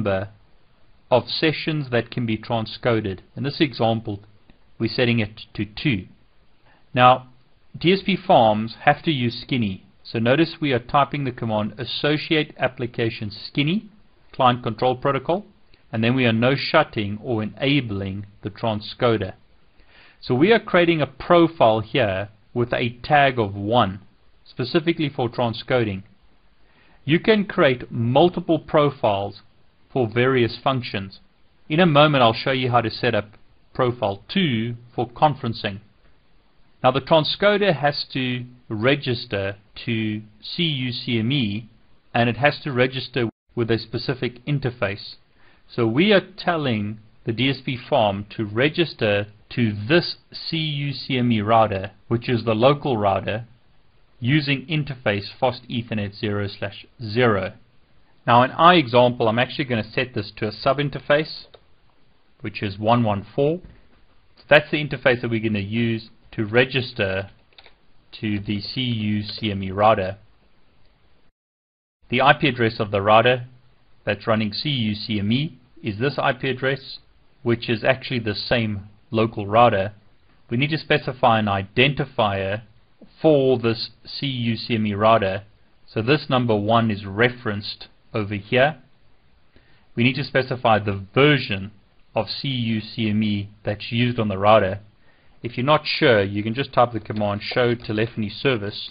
number of sessions that can be transcoded. In this example, we're setting it to 2. Now, DSP farms have to use Skinny. So notice we are typing the command associate application Skinny, client control protocol, and then we are no shutting or enabling the transcoder. So we are creating a profile here with a tag of 1, specifically for transcoding. You can create multiple profiles for various functions. In a moment I'll show you how to set up profile 2 for conferencing. Now the transcoder has to register to CUCME and it has to register with a specific interface. So we are telling the DSP farm to register to this CUCME router, which is the local router, using interface Fast Ethernet 0 slash 0. Now in our example, I'm actually going to set this to a sub-interface, which is 114. So that's the interface that we're going to use to register to the CUCME router. The IP address of the router that's running CUCME is this IP address, which is actually the same local router. We need to specify an identifier for this CUCME router. So this number 1 is referenced over here. We need to specify the version of CUCME that's used on the router. If you're not sure, you can just type the command show telephony service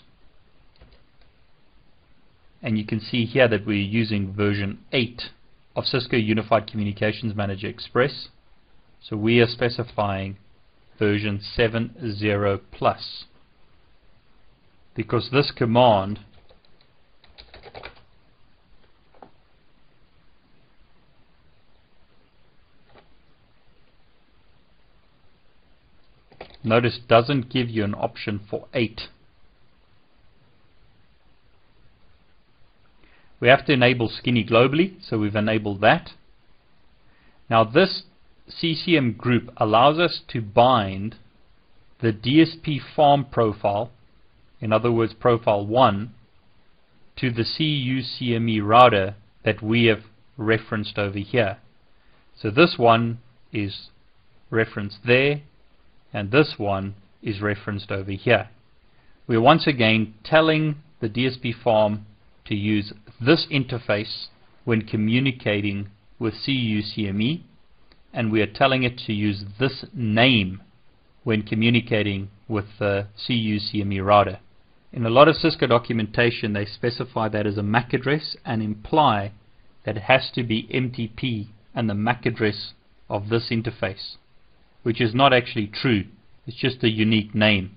and you can see here that we're using version 8 of Cisco Unified Communications Manager Express. So we are specifying version 7.0 plus because this command notice doesn't give you an option for 8 We have to enable Skinny globally, so we've enabled that. Now this CCM group allows us to bind the DSP farm profile, in other words profile 1, to the CUCME router that we have referenced over here. So this one is referenced there, and this one is referenced over here. We're once again telling the DSP farm to use this interface when communicating with CUCME and we are telling it to use this name when communicating with the CUCME router. In a lot of Cisco documentation they specify that as a MAC address and imply that it has to be MTP and the MAC address of this interface which is not actually true. It's just a unique name.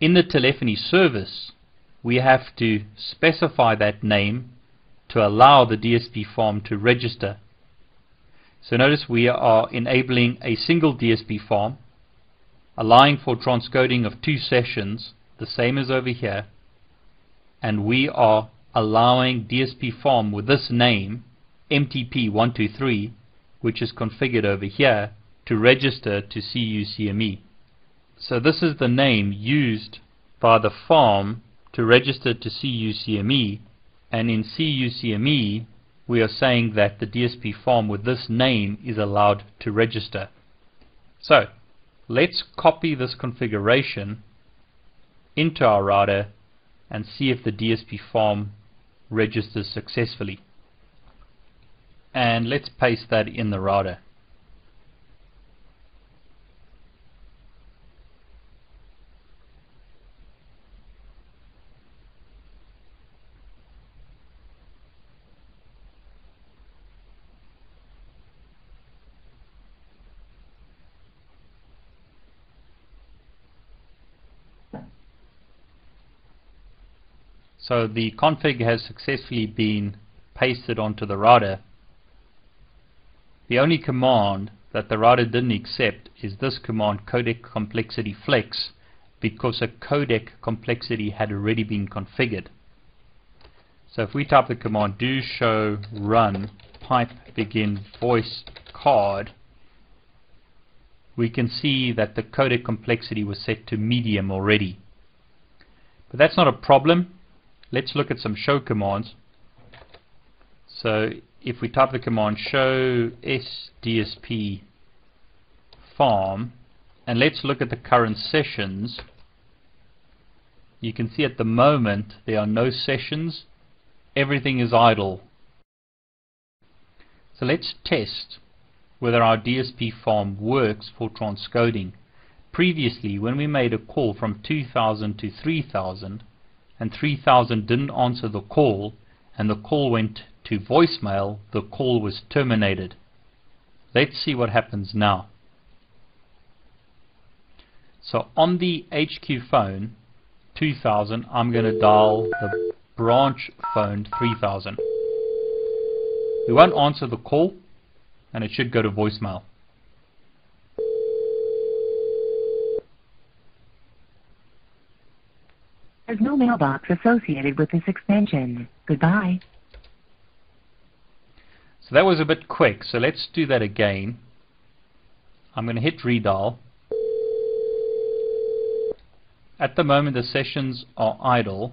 In the telephony service we have to specify that name to allow the DSP farm to register. So notice we are enabling a single DSP farm, allowing for transcoding of two sessions, the same as over here, and we are allowing DSP farm with this name, MTP123, which is configured over here, to register to CUCME. So this is the name used by the farm to register to CUCME and in CUCME we are saying that the DSP farm with this name is allowed to register. So let's copy this configuration into our router and see if the DSP farm registers successfully. And let's paste that in the router. So the config has successfully been pasted onto the router. The only command that the router didn't accept is this command codec complexity flex because a codec complexity had already been configured. So if we type the command do show run pipe begin voice card we can see that the codec complexity was set to medium already. But that's not a problem Let's look at some show commands. So if we type the command show sdsp farm and let's look at the current sessions you can see at the moment there are no sessions. Everything is idle. So let's test whether our DSP farm works for transcoding. Previously when we made a call from 2000 to 3000 and 3000 didn't answer the call and the call went to voicemail, the call was terminated. Let's see what happens now. So on the HQ phone 2000, I'm going to dial the branch phone 3000. We won't answer the call and it should go to voicemail. There's no mailbox associated with this extension. Goodbye. So that was a bit quick, so let's do that again. I'm going to hit redial. At the moment the sessions are idle.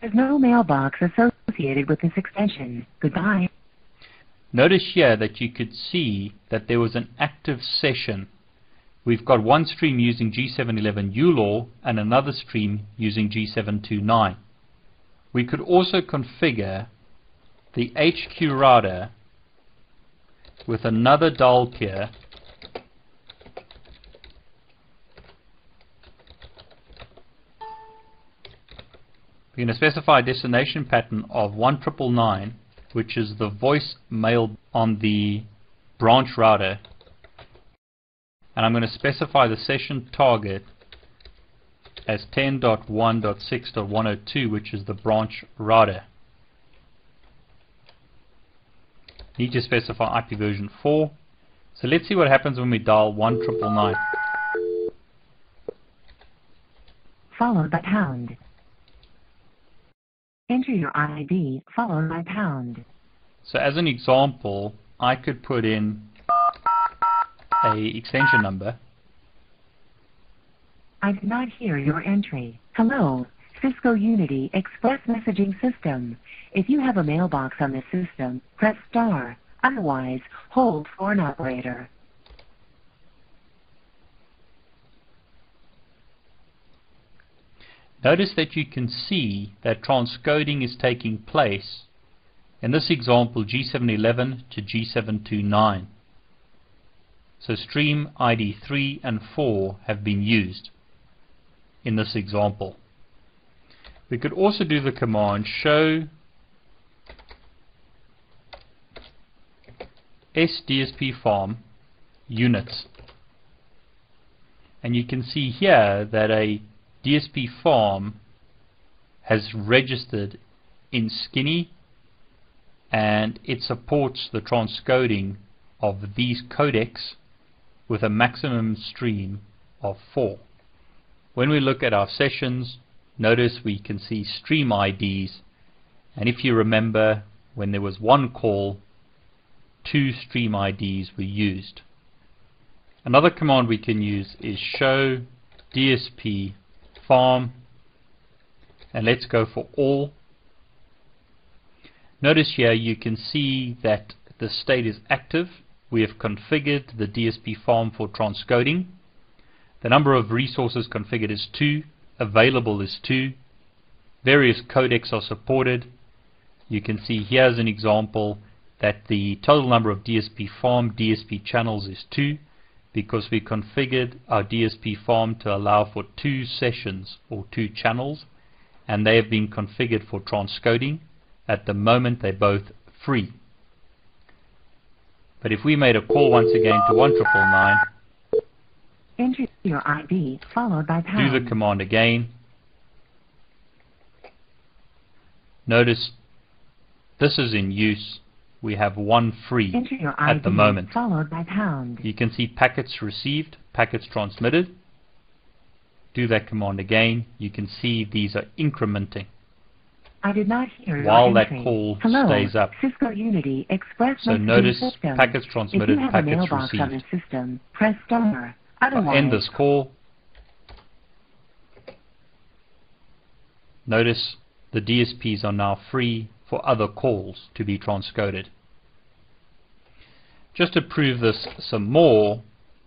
There's no mailbox associated with this extension. Goodbye. Notice here that you could see that there was an active session. We've got one stream using G711 ULAW and another stream using G729. We could also configure the HQ router with another dial peer We're going to specify a destination pattern of 1999, which is the voice mail on the branch router and I'm going to specify the session target as 10.1.6.102 which is the branch router. Need to specify IP version 4. So let's see what happens when we dial 1999. Followed by pound. Enter your ID followed by pound. So as an example, I could put in a extension number. I did not hear your entry. Hello, Cisco Unity Express Messaging System. If you have a mailbox on this system, press star. Otherwise, hold for an operator. Notice that you can see that transcoding is taking place in this example G711 to G729. So stream ID 3 and 4 have been used in this example. We could also do the command show sdsp farm units and you can see here that a DSP farm has registered in Skinny and it supports the transcoding of these codecs with a maximum stream of 4. When we look at our sessions, notice we can see stream IDs and if you remember when there was one call, two stream IDs were used. Another command we can use is show DSP farm and let's go for all. Notice here you can see that the state is active we have configured the DSP farm for transcoding. The number of resources configured is 2, available is 2, various codecs are supported. You can see here's an example that the total number of DSP farm DSP channels is 2 because we configured our DSP farm to allow for two sessions or two channels and they have been configured for transcoding. At the moment they're both free. But if we made a call once again to 1999, enter your ID followed by pound. Do the command again. Notice this is in use. We have one free at the moment. Followed by pound. You can see packets received, packets transmitted. Do that command again. You can see these are incrementing. I did not hear while that call Hello, stays up. Cisco Unity Express so notice system. packets transmitted, packets received. On the system, press star. Otherwise, end this call. Notice the DSPs are now free for other calls to be transcoded. Just to prove this some more,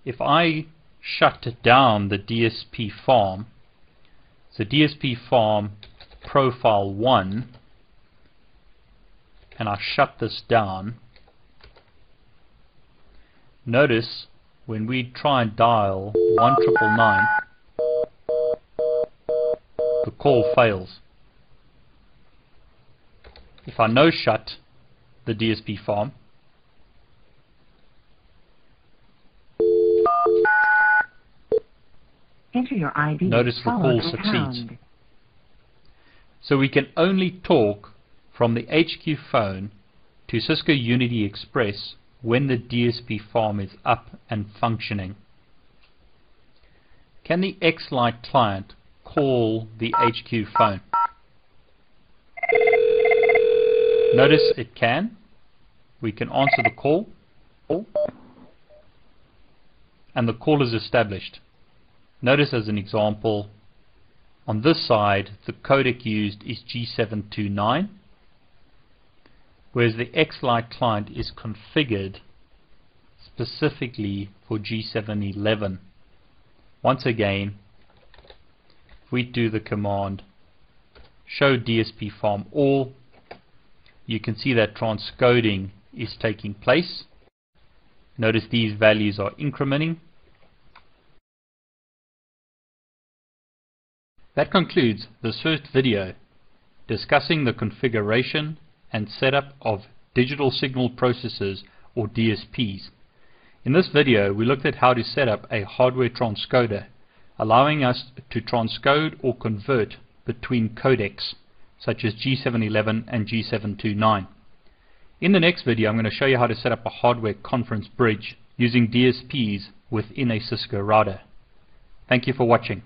if I shut down the DSP farm, so DSP farm profile 1, and I shut this down, notice when we try and dial 1999, the call fails. If I no shut the DSP farm, Enter your ID. Notice the call succeeds. pound. So we can only talk from the HQ phone to Cisco Unity Express when the DSP farm is up and functioning. Can the X-Lite client call the HQ phone? Notice it can. We can answer the call and the call is established. Notice as an example, on this side, the codec used is G729, whereas the X-Lite client is configured specifically for G711. Once again, we do the command show DSP farm all, you can see that transcoding is taking place. Notice these values are incrementing That concludes this first video discussing the configuration and setup of digital signal processors or DSPs. In this video we looked at how to set up a hardware transcoder allowing us to transcode or convert between codecs such as G711 and G729. In the next video I'm going to show you how to set up a hardware conference bridge using DSPs within a Cisco router. Thank you for watching.